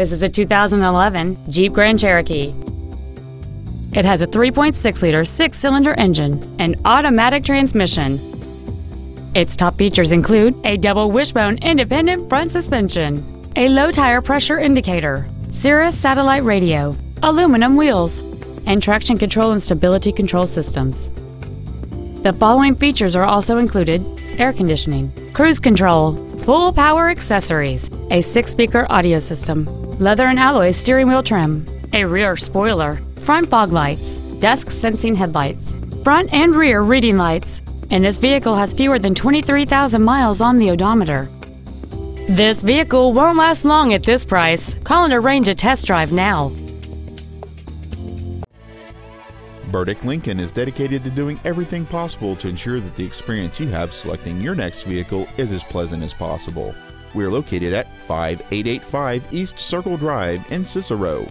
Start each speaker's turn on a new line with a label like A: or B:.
A: This is a 2011 Jeep Grand Cherokee. It has a 3.6 liter six cylinder engine and automatic transmission. Its top features include a double wishbone independent front suspension, a low tire pressure indicator, Sirius satellite radio, aluminum wheels, and traction control and stability control systems. The following features are also included air conditioning, cruise control, full power accessories, a six speaker audio system, leather and alloy steering wheel trim, a rear spoiler, front fog lights, dusk sensing headlights, front and rear reading lights, and this vehicle has fewer than 23,000 miles on the odometer. This vehicle won't last long at this price. Call and arrange a test drive now.
B: Burdick Lincoln is dedicated to doing everything possible to ensure that the experience you have selecting your next vehicle is as pleasant as possible. We are located at 5885 East Circle Drive in Cicero.